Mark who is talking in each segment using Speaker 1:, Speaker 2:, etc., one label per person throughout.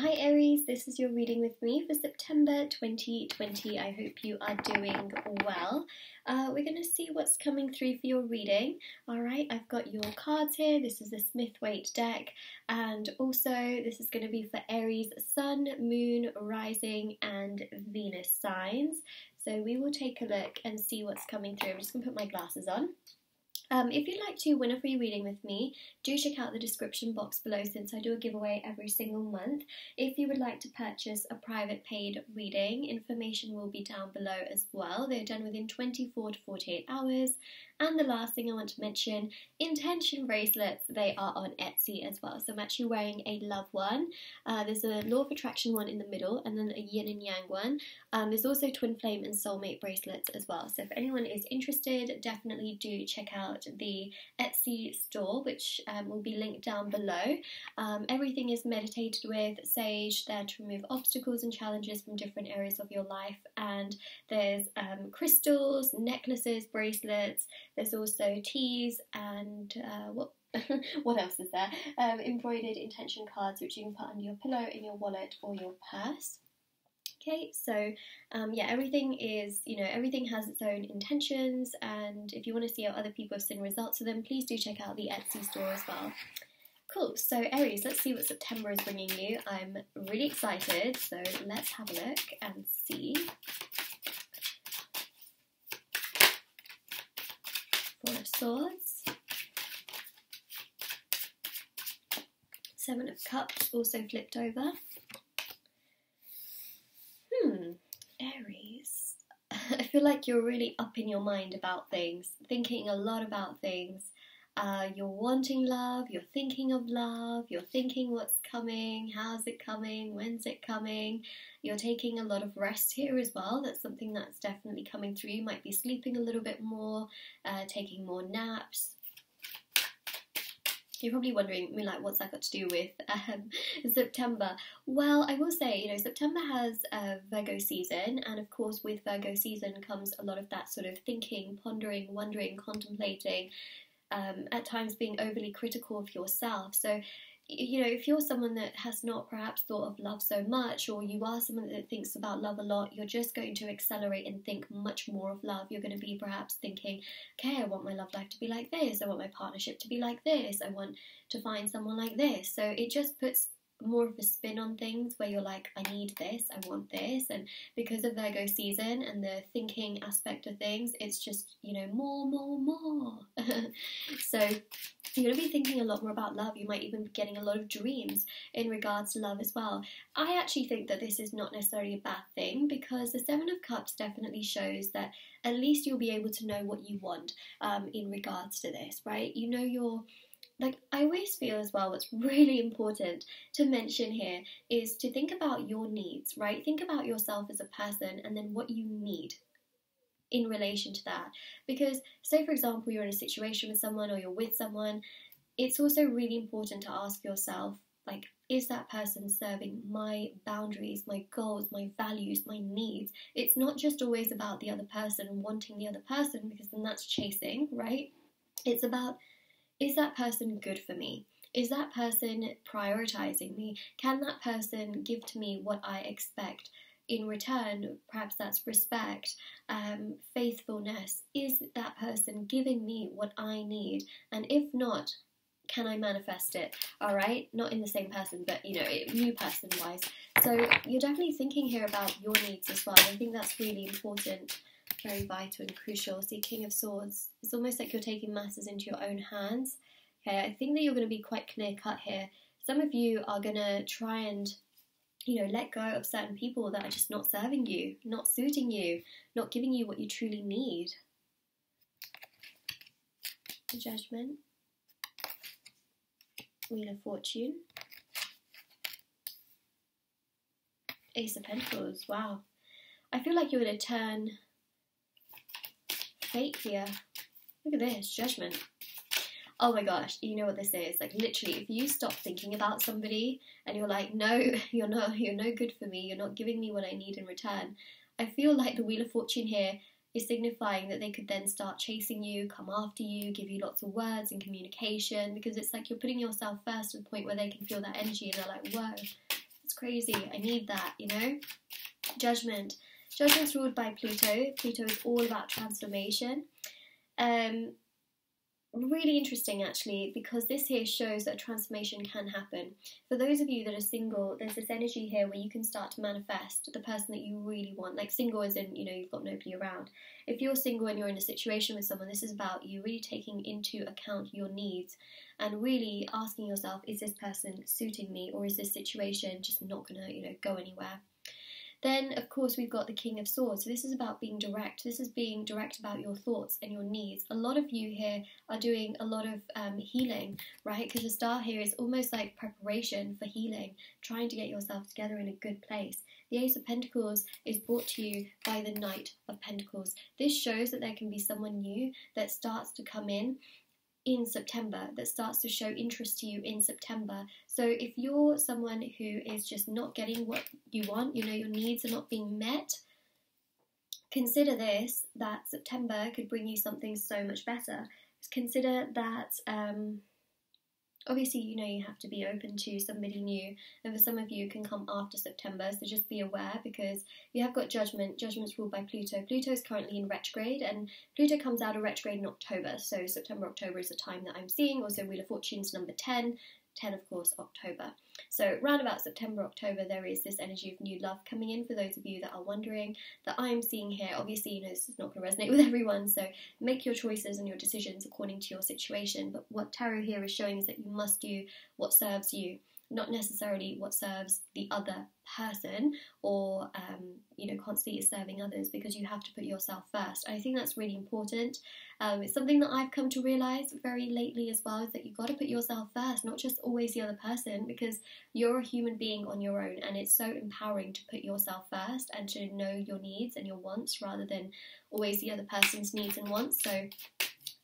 Speaker 1: Hi Aries, this is your reading with me for September 2020. I hope you are doing well. Uh, we're going to see what's coming through for your reading. Alright, I've got your cards here. This is the Smith Waite deck, and also this is going to be for Aries Sun, Moon, Rising, and Venus signs. So we will take a look and see what's coming through. I'm just going to put my glasses on. Um, if you'd like to win a free reading with me, do check out the description box below since I do a giveaway every single month. If you would like to purchase a private paid reading, information will be down below as well. They're done within 24 to 48 hours. And the last thing I want to mention, intention bracelets, they are on Etsy as well. So I'm actually wearing a love one. Uh, there's a law of attraction one in the middle and then a yin and yang one. Um, there's also twin flame and soulmate bracelets as well. So if anyone is interested, definitely do check out the Etsy store, which um, will be linked down below. Um, everything is meditated with sage there to remove obstacles and challenges from different areas of your life. And there's um, crystals, necklaces, bracelets, there's also teas and uh, what what else is there? Um, embroidered intention cards which you can put under your pillow, in your wallet, or your purse. Okay, so um, yeah, everything is, you know, everything has its own intentions, and if you want to see how other people have seen results of them, please do check out the Etsy store as well. Cool, so Aries, let's see what September is bringing you. I'm really excited, so let's have a look and see. Four of Swords. Seven of Cups also flipped over. Hmm, Aries. I feel like you're really up in your mind about things, thinking a lot about things. Uh, you're wanting love, you're thinking of love, you're thinking what's coming, how's it coming, when's it coming. You're taking a lot of rest here as well. That's something that's definitely coming through. You might be sleeping a little bit more, uh, taking more naps. You're probably wondering, like, what's that got to do with um, September? Well, I will say, you know, September has a Virgo season, and of course, with Virgo season comes a lot of that sort of thinking, pondering, wondering, contemplating, um, at times being overly critical of yourself. So, you know, if you're someone that has not perhaps thought of love so much, or you are someone that thinks about love a lot, you're just going to accelerate and think much more of love. You're going to be perhaps thinking, okay, I want my love life to be like this, I want my partnership to be like this, I want to find someone like this. So it just puts more of a spin on things where you're like, I need this, I want this, and because of Virgo season and the thinking aspect of things, it's just, you know, more, more, more. so you're going to be thinking a lot more about love. You might even be getting a lot of dreams in regards to love as well. I actually think that this is not necessarily a bad thing because the Seven of Cups definitely shows that at least you'll be able to know what you want um, in regards to this, right? You know your like I always feel as well what's really important to mention here is to think about your needs, right? Think about yourself as a person and then what you need in relation to that. Because say for example you're in a situation with someone or you're with someone, it's also really important to ask yourself like is that person serving my boundaries, my goals, my values, my needs? It's not just always about the other person wanting the other person because then that's chasing, right? It's about is that person good for me? Is that person prioritizing me? Can that person give to me what I expect? In return, perhaps that's respect, um, faithfulness. Is that person giving me what I need? And if not, can I manifest it? All right, not in the same person, but you know, new person wise. So you're definitely thinking here about your needs as well. I think that's really important very vital and crucial. See, King of Swords, it's almost like you're taking matters into your own hands. Okay, I think that you're going to be quite clear cut here. Some of you are going to try and, you know, let go of certain people that are just not serving you, not suiting you, not giving you what you truly need. The judgment. Wheel of Fortune. Ace of Pentacles. Wow. I feel like you're going to turn fate here. Look at this, judgment. Oh my gosh, you know what this is? Like literally, if you stop thinking about somebody and you're like, no, you're not, you're no good for me. You're not giving me what I need in return. I feel like the Wheel of Fortune here is signifying that they could then start chasing you, come after you, give you lots of words and communication because it's like you're putting yourself first to the point where they can feel that energy and they're like, whoa, it's crazy. I need that, you know? Judgment. Judgment's ruled by Pluto. Pluto is all about transformation. Um, really interesting actually because this here shows that transformation can happen. For those of you that are single, there's this energy here where you can start to manifest the person that you really want. Like single as in, you know, you've got nobody around. If you're single and you're in a situation with someone, this is about you really taking into account your needs and really asking yourself, is this person suiting me or is this situation just not gonna, you know, go anywhere? Then, of course, we've got the King of Swords. So, this is about being direct. This is being direct about your thoughts and your needs. A lot of you here are doing a lot of um, healing, right? Because the star here is almost like preparation for healing, trying to get yourself together in a good place. The Ace of Pentacles is brought to you by the Knight of Pentacles. This shows that there can be someone new that starts to come in in September that starts to show interest to you in September. So if you're someone who is just not getting what you want, you know, your needs are not being met, consider this that September could bring you something so much better. Consider that um, obviously, you know, you have to be open to somebody new, and for some of you, can come after September. So just be aware because you have got judgment. Judgment's ruled by Pluto. Pluto is currently in retrograde, and Pluto comes out of retrograde in October. So September, October is the time that I'm seeing. Also, Wheel of Fortune's number 10. 10, of course, October. So, around about September, October, there is this energy of new love coming in for those of you that are wondering that I'm seeing here. Obviously, you know, this is not going to resonate with everyone, so make your choices and your decisions according to your situation. But what tarot here is showing is that you must do what serves you not necessarily what serves the other person or um, you know constantly serving others because you have to put yourself first. I think that's really important. Um, it's something that i've come to realize very lately as well is that you've got to put yourself first not just always the other person because you're a human being on your own and it's so empowering to put yourself first and to know your needs and your wants rather than always the other person's needs and wants. So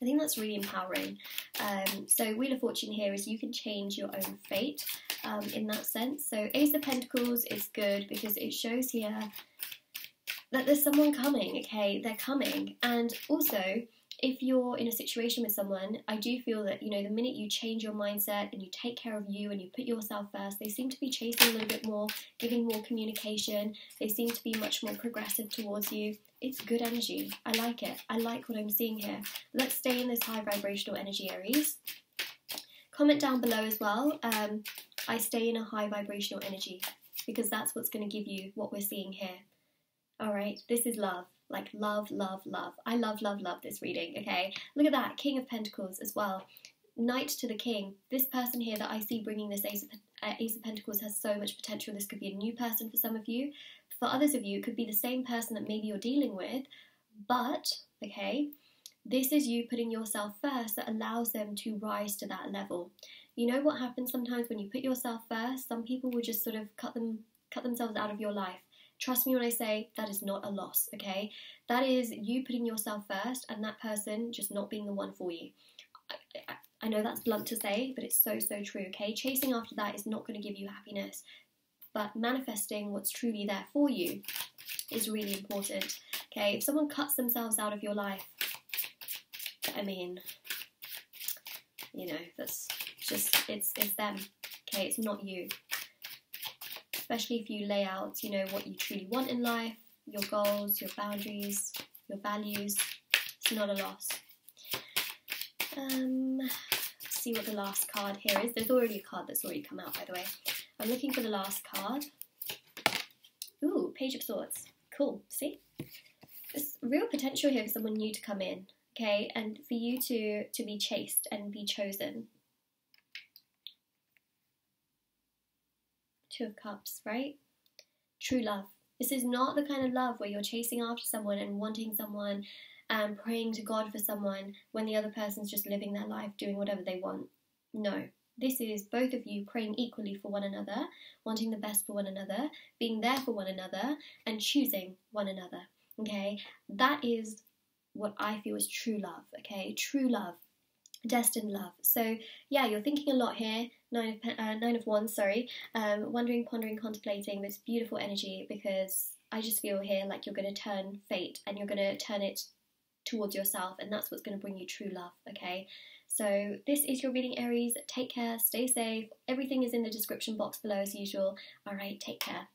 Speaker 1: I think that's really empowering. Um, so, Wheel of Fortune here is you can change your own fate um, in that sense. So, Ace of Pentacles is good because it shows here that there's someone coming, okay? They're coming. And also, if you're in a situation with someone, I do feel that, you know, the minute you change your mindset and you take care of you and you put yourself first, they seem to be chasing a little bit more, giving more communication. They seem to be much more progressive towards you. It's good energy. I like it. I like what I'm seeing here. Let's stay in this high vibrational energy, Aries. Comment down below as well. Um, I stay in a high vibrational energy because that's what's going to give you what we're seeing here. All right, this is love. Like love, love, love. I love, love, love this reading, okay? Look at that, King of Pentacles as well. Knight to the King. This person here that I see bringing this Ace of, uh, Ace of Pentacles has so much potential. This could be a new person for some of you. For others of you, it could be the same person that maybe you're dealing with, but, okay, this is you putting yourself first that allows them to rise to that level. You know what happens sometimes when you put yourself first? Some people will just sort of cut them cut themselves out of your life. Trust me when I say that is not a loss, okay? That is you putting yourself first and that person just not being the one for you. I, I, I know that's blunt to say, but it's so, so true, okay? Chasing after that is not going to give you happiness, but manifesting what's truly there for you is really important, okay? If someone cuts themselves out of your life, I mean, you know, that's just, it's, it's them, okay? It's not you especially if you lay out, you know, what you truly want in life, your goals, your boundaries, your values. It's not a loss. Um, see what the last card here is. There's already a card that's already come out, by the way. I'm looking for the last card. Ooh, Page of Swords. Cool. See? There's real potential here for someone new to come in, okay, and for you to to be chased and be chosen. Two of Cups, right? True love. This is not the kind of love where you're chasing after someone and wanting someone and praying to God for someone when the other person's just living their life doing whatever they want. No. This is both of you praying equally for one another, wanting the best for one another, being there for one another, and choosing one another. Okay? That is what I feel is true love. Okay? True love destined love. So yeah, you're thinking a lot here. Nine of uh, nine of wands, sorry. Um, wondering, pondering, contemplating this beautiful energy because I just feel here like you're going to turn fate and you're going to turn it towards yourself, and that's what's going to bring you true love. Okay. So, this is your reading, Aries. Take care, stay safe. Everything is in the description box below as usual. All right, take care.